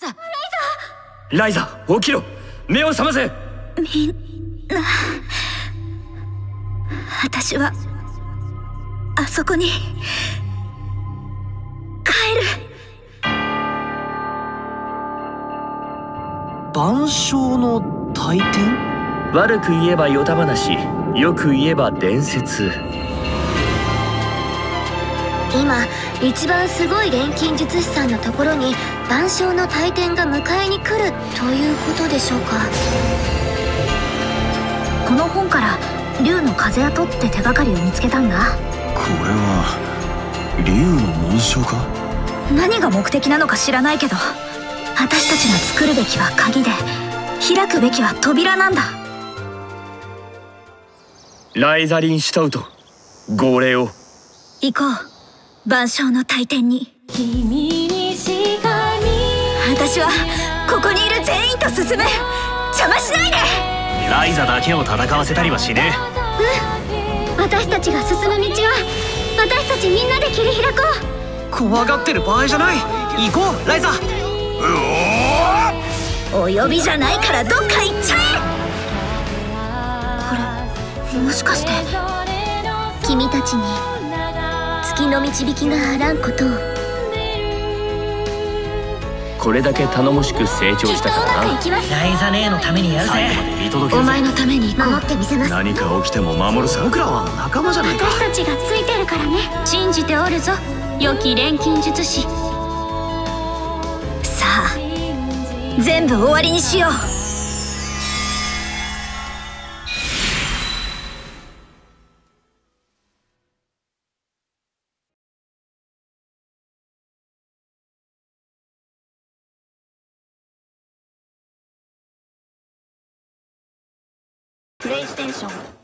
ザライザ起きろ。目を覚ませ。みんな私はあそこに帰る。万象の大天悪く言えばヨタ話よく言えば伝説今一番すごい錬金術師さんのところに万象の大天が迎えに来るということでしょうか。この本から竜の風跡って手がかりを見つけたんだ。これは竜の紋章か？何が目的なのか知らないけど私たちが作るべきは鍵で開くべきは扉なんだ。ライザリン・シュタウト号令を。行こう万象の大天に。私はここにいる全員と進む邪魔しないで。ライザだけを戦わせたりはしねえ。うん。私たちが進む道は私たちみんなで切り開こう。怖がってる場合じゃない。行こうライザ。お呼びじゃないからどっか行っちゃえ。これもしかして君たちに月の導きがあらんことを。これだけ頼もしく成長したからな。ライザ姉のためにやるぜ。お前のために守ってみせます。何か起きても守るさ僕らは仲間じゃないか。私たちがついてるからね。信じておるぞ。良き錬金術師。さあ全部終わりにしようプレイステーション